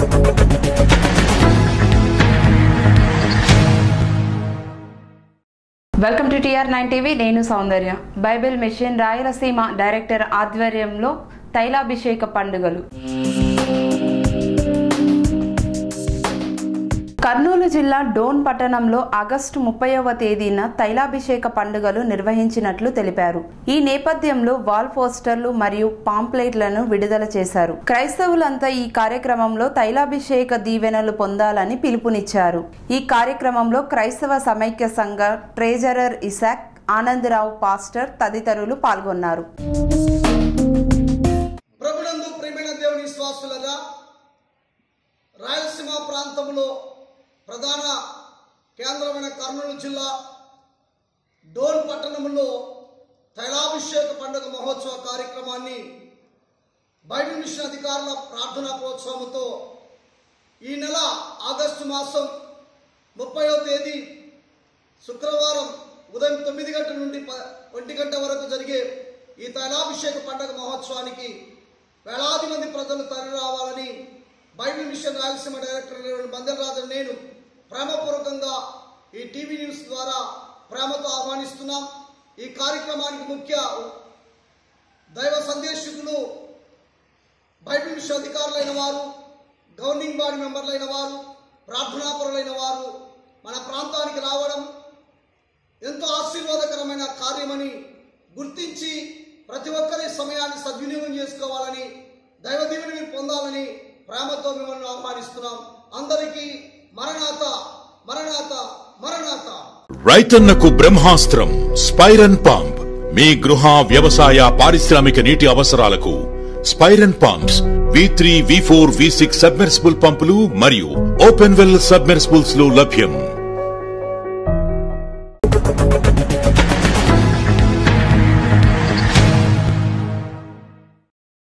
Welcome to TR nine TV నేను సౌందర్య. Bible mission Rayalaseema director ఆధ్వర్యంలో తైలాభిషేక పండుగలు. కర్నూలు జిల్లా డోన్ పట్టణంలో ఆగస్టు ముప్పైవ తేదీన తైలాభిషేక పండుగలు నిర్వహించినట్లు తెలిపారు. ఈ నేపథ్యంలో వాల్ పోస్టర్లు మరియు పాంప్లెట్లను విడుదల చేశారు. క్రైస్తవులంతా ఈ కార్యక్రమంలో తైలాభిషేక దీవెనలు పొందాలని పిలుపునిచ్చారు. ఈ కార్యక్రమంలో క్రైస్తవ సమైక్య సంఘ ట్రెజరర్ ఇసాక్ ఆనందరావు పాస్టర్ తదితరులు పాల్గొన్నారు. రాయలసీమ ప్రాంతంలో ప్రధాన కేంద్రమైన కర్నూలు జిల్లా డోన్ పట్టణంలో తైలాభిషేక పండుగ మహోత్సవ కార్యక్రమాన్ని బైబిల్ మిషన్ అధికారుల ప్రార్థనా ప్రోత్సాహంతో ఈ నెల ఆగస్టు మాసం ముప్పయో తేదీ శుక్రవారం ఉదయం తొమ్మిది గంటల నుండి ప ఒంటి గంట వరకు జరిగే ఈ తైలాభిషేక పండుగ మహోత్సవానికి వేలాది మంది ప్రజలు తరలి రావాలని Bible mission Rayalaseema director Bandarraju నేను ప్రేమపూర్వకంగా ఈ టీవీ న్యూస్ ద్వారా ప్రేమతో ఆహ్వానిస్తున్నాం. ఈ కార్యక్రమానికి ముఖ్య దైవ సందేశకులు బైబిల్ మిషన్ అధికారులైన వారు గవర్నింగ్ బాడీ మెంబర్లైన వారు ప్రార్థనాపరులైన వారు మన ప్రాంతానికి రావడం ఎంతో ఆశీర్వాదకరమైన కార్యమని గుర్తించి ప్రతి ఒక్కరి సమయాన్ని సద్వినియోగం చేసుకోవాలని దైవ దీవెని పొందాలని ప్రేమతో మిమ్మల్ని ఆహ్వానిస్తున్నాం. అందరికీ రైతన్నకు బ్రహ్మాస్త్రం స్పైరన్ పంప్. మీ గృహ వ్యవసాయ పారిశ్రామిక నీటి అవసరాలకు స్పైరన్ pumps V three V four V six submersible పంపులు మరియు ఓపెన్ వెల్ సబ్మెర్సిబుల్స్లో లభ్యం.